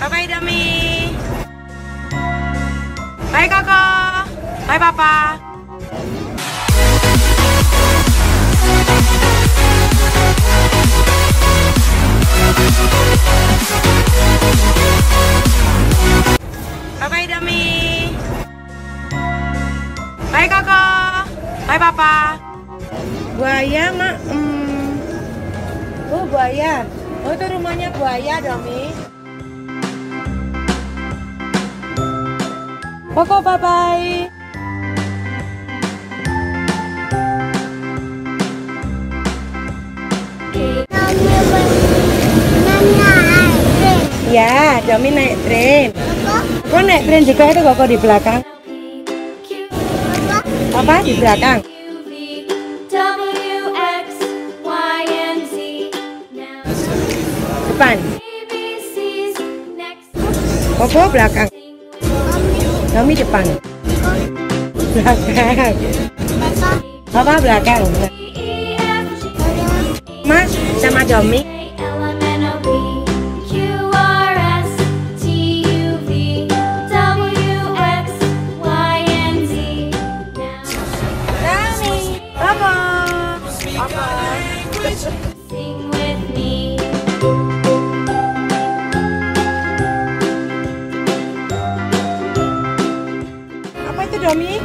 Bye bye Dami. Bye Koko. Bye Papa. Bye bye Dami. Bye Koko. Bye Papa. Buaya mak. Hmm. Oh buaya. Oh itu rumahnya buaya Dami. Koko bye bye. Ya, Dami naik tren. Kok naik tren juga itu Koko di belakang? Apa di belakang? Depan. Koko belakang kami depan belakang. Apa belakang? Mas sama Domi. Domi dummy.